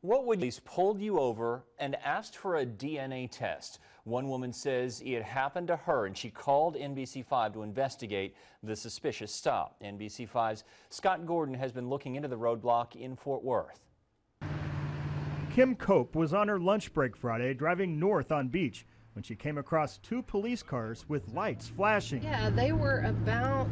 What would police pulled you over and asked for a DNA test? One woman says it happened to her and she called NBC5 to investigate the suspicious stop. NBC5's Scott Gordon has been looking into the roadblock in Fort Worth. Kim Cope was on her lunch break Friday driving north on Beach when she came across two police cars with lights flashing. Yeah, they were about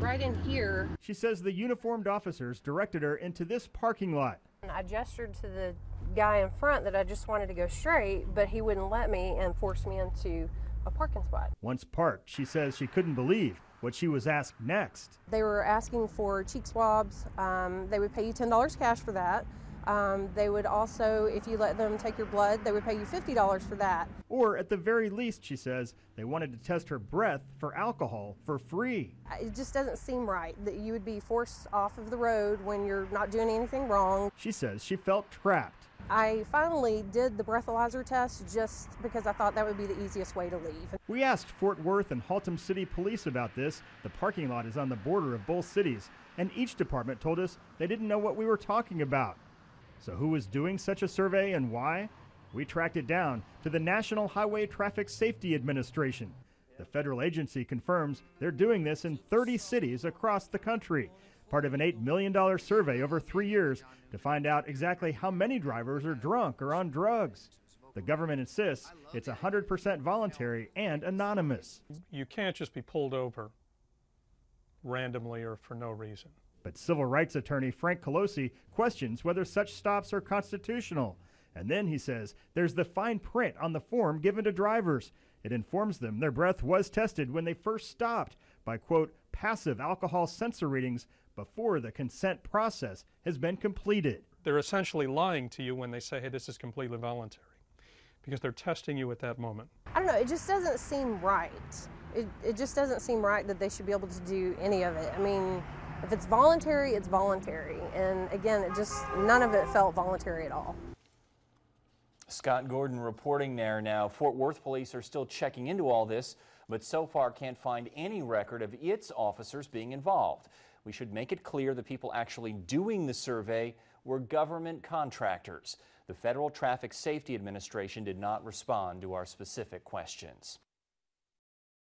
right in here. She says the uniformed officers directed her into this parking lot. I gestured to the guy in front that I just wanted to go straight, but he wouldn't let me and forced me into a parking spot. Once parked, she says she couldn't believe what she was asked next. They were asking for cheek swabs. Um, they would pay you $10 cash for that. Um, they would also, if you let them take your blood, they would pay you $50 for that. Or at the very least, she says, they wanted to test her breath for alcohol for free. It just doesn't seem right that you would be forced off of the road when you're not doing anything wrong. She says she felt trapped. I finally did the breathalyzer test just because I thought that would be the easiest way to leave. We asked Fort Worth and Haltom City Police about this. The parking lot is on the border of both cities, and each department told us they didn't know what we were talking about. So, who was doing such a survey and why? We tracked it down to the National Highway Traffic Safety Administration. The federal agency confirms they're doing this in 30 cities across the country, part of an $8 million survey over three years to find out exactly how many drivers are drunk or on drugs. The government insists it's 100% voluntary and anonymous. You can't just be pulled over randomly or for no reason. But civil rights attorney Frank Colosi questions whether such stops are constitutional. And then he says there's the fine print on the form given to drivers. It informs them their breath was tested when they first stopped by, quote, passive alcohol sensor readings before the consent process has been completed. They're essentially lying to you when they say, hey, this is completely voluntary because they're testing you at that moment. I don't know, it just doesn't seem right. It, it just doesn't seem right that they should be able to do any of it. I mean, if it's voluntary, it's voluntary. And again, it just, none of it felt voluntary at all. Scott Gordon reporting there now. Fort Worth police are still checking into all this, but so far can't find any record of its officers being involved. We should make it clear the people actually doing the survey were government contractors. The Federal Traffic Safety Administration did not respond to our specific questions.